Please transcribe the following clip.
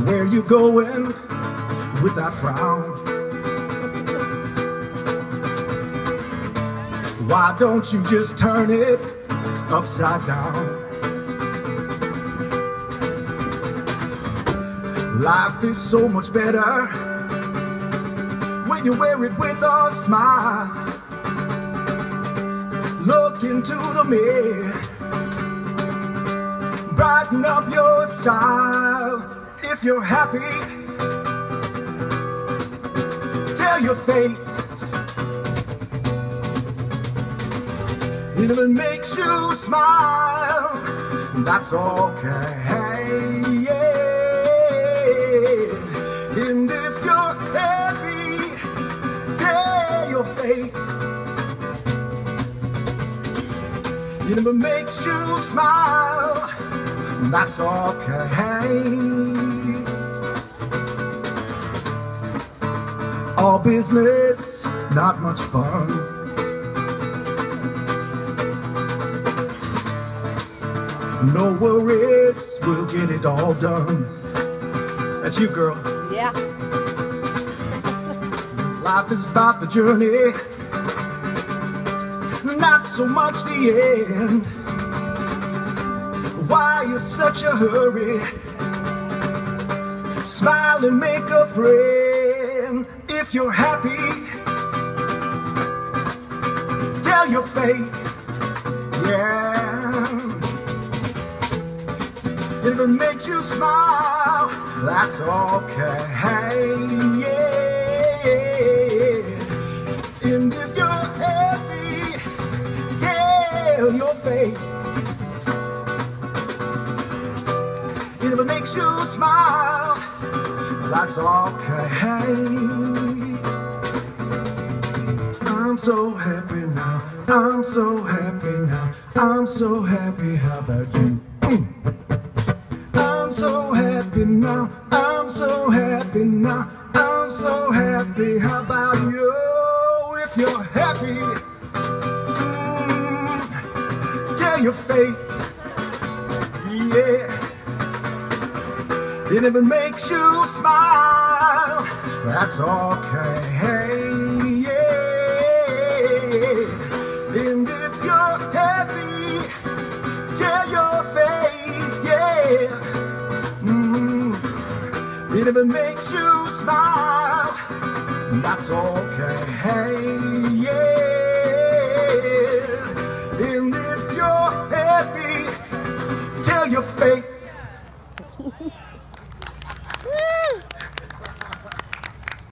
where you going with that frown? Why don't you just turn it upside down? Life is so much better when you wear it with a smile. Look into the mirror, brighten up your style. If you're happy, tell your face. If it makes you smile, that's okay. And if you're happy, tell your face. If it makes you smile, that's okay. All business, not much fun. No worries, we'll get it all done. That's you, girl. Yeah. Life is about the journey, not so much the end. Why you such a hurry? Smile and make a friend. If you're happy, tell your face, yeah. If it makes you smile, that's okay. Yeah. And if you're happy, tell your face. It makes you smile, that's okay. I'm so happy now. I'm so happy now. I'm so happy. How about you? I'm so happy now. I'm so happy now. I'm so happy. How about you? If you're happy, mm, tell your face. Yeah. And even makes you smile, that's okay. Yeah. And if you're happy, tell your face, yeah. Mm. It makes you smile, that's okay. Yeah. And if you're happy, tell your face.